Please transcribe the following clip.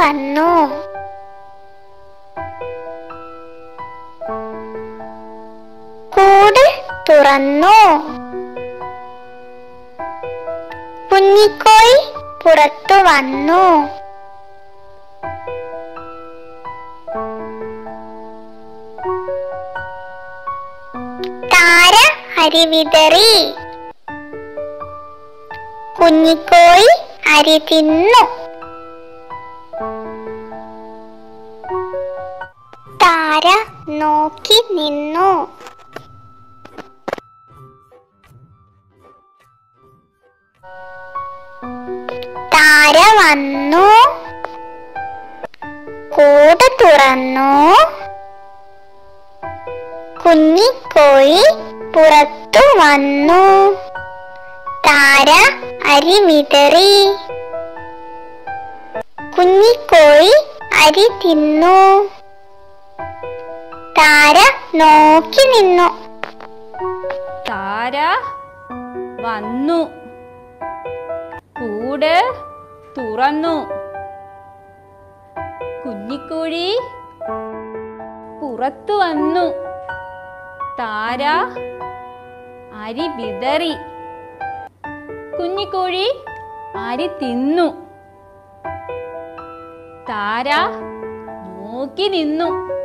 വന്നു. കൂട് തുറന്നു. കുഞ്ഞിക്കോയി പുറത്തു വന്നു. താര അരിവിതറി കുഞ്ഞിക്കോയി അരി തിന്നു. താര നോക്കി നിന്നു. താര വന്നു. കൂട് തുറന്നു. കുഞ്ഞിക്കോഴി പുറത്തു വന്നു. താര അരി വിതറി. കുഞ്ഞിക്കോഴി അരി തിന്നു. താര നോക്കി നിന്നു. താര വന്നു. കൂട് തുറന്നു. കുഞ്ഞിക്കോഴി പുറത്തു വന്നു. താര അരി വിതറി. കുഞ്ഞിക്കോഴി അരി തിന്നു. താര നോക്കി നിന്നു.